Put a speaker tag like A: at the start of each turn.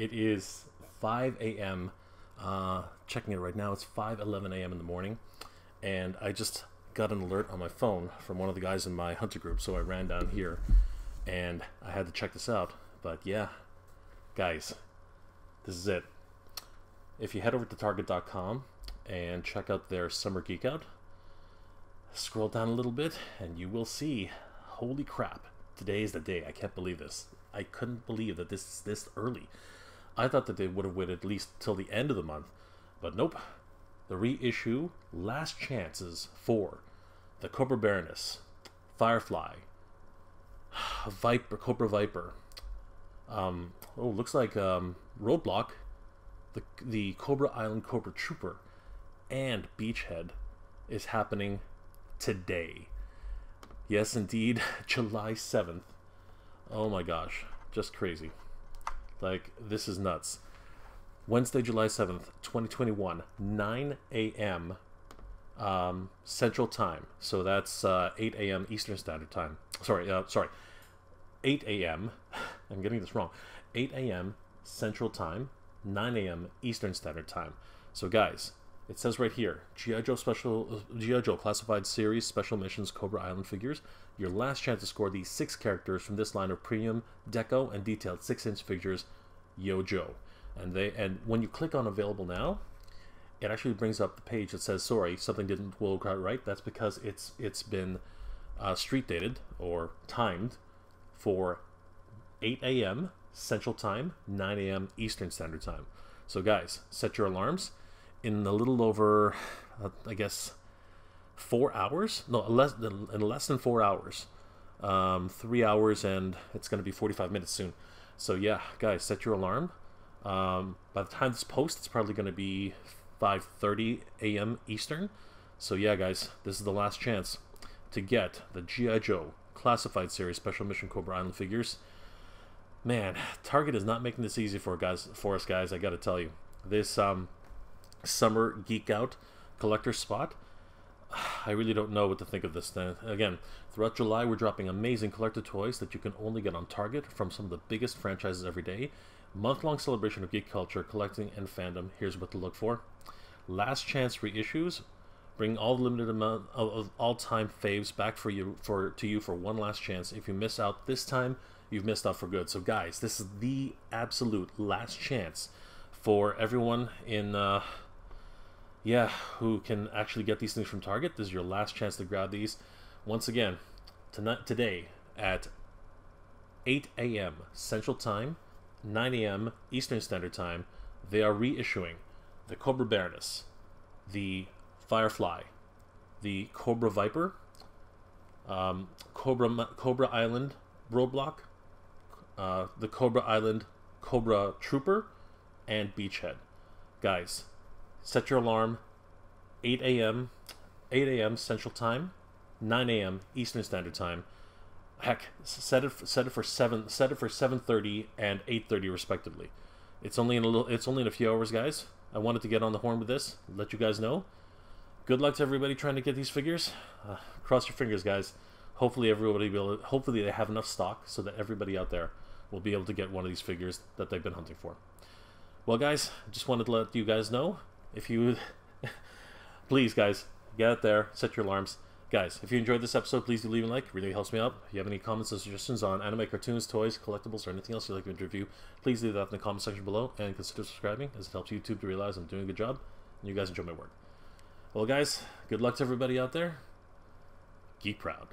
A: It is 5 a.m. Uh, checking it right now. It's 5:11 a.m. in the morning, and I just got an alert on my phone from one of the guys in my hunter group. So I ran down here, and I had to check this out. But yeah, guys, this is it. If you head over to Target.com and check out their Summer Geek Out, scroll down a little bit, and you will see. Holy crap! Today is the day. I can't believe this. I couldn't believe that this is this early. I thought that they would have waited at least till the end of the month, but nope. The reissue Last Chances for the Cobra Baroness, Firefly, Viper, Cobra Viper. Um, oh, looks like um, Roadblock, the the Cobra Island Cobra Trooper, and Beachhead is happening today. Yes, indeed, July seventh. Oh my gosh, just crazy. Like, this is nuts. Wednesday, July 7th, 2021, 9 a.m. Um, Central Time. So that's uh, 8 a.m. Eastern Standard Time. Sorry, uh, sorry. 8 a.m. I'm getting this wrong. 8 a.m. Central Time, 9 a.m. Eastern Standard Time. So, guys, it says right here G.I. Joe Special G.I. Joe Classified Series Special Missions Cobra Island figures. Your last chance to score these six characters from this line of premium deco and detailed six-inch figures, Yo. And they and when you click on available now, it actually brings up the page that says sorry something didn't work out right. That's because it's it's been uh, street dated or timed for 8 a.m. Central Time, 9 a.m. Eastern Standard Time. So guys, set your alarms in a little over, uh, I guess, four hours. No, less than in less than four hours. Um, three hours, and it's going to be 45 minutes soon. So yeah, guys, set your alarm. Um, by the time this post, it's probably going to be 5:30 a.m. Eastern. So yeah, guys, this is the last chance to get the GI Joe Classified Series Special Mission Cobra Island figures. Man, Target is not making this easy for guys for us guys. I got to tell you, this um, summer geek out collector spot I really don't know what to think of this thing. Again, throughout July, we're dropping amazing collector toys that you can only get on Target from some of the biggest franchises every day. Month long celebration of geek culture, collecting, and fandom. Here's what to look for. Last chance reissues. Bring all the limited amount of, of all time faves back for you for to you for one last chance. If you miss out this time, you've missed out for good. So guys, this is the absolute last chance for everyone in uh, yeah, who can actually get these things from Target. This is your last chance to grab these. Once again, tonight, today at 8 a.m. Central Time, 9 a.m. Eastern Standard Time, they are reissuing the Cobra Baroness, the Firefly, the Cobra Viper, um, Cobra Cobra Island Roadblock, uh, the Cobra Island Cobra Trooper, and Beachhead. Guys, set your alarm. 8 a.m 8 a.m central time 9 a.m eastern standard time. Heck set it set it for 7 set it for 7:30 and 8:30 respectively. It's only in a little it's only in a few hours guys. I wanted to get on the horn with this let you guys know. Good luck to everybody trying to get these figures. Uh, cross your fingers guys. Hopefully everybody will hopefully they have enough stock so that everybody out there will be able to get one of these figures that they've been hunting for. Well guys just wanted to let you guys know if you please guys get out there set your alarms. Guys if you enjoyed this episode please do leave a like. It really helps me out. If you have any comments or suggestions on anime cartoons toys collectibles or anything else you'd like me to review please leave that in the comment section below and consider subscribing as it helps youtube to realize i'm doing a good job and you guys enjoy my work. Well guys good luck to everybody out there. Geek proud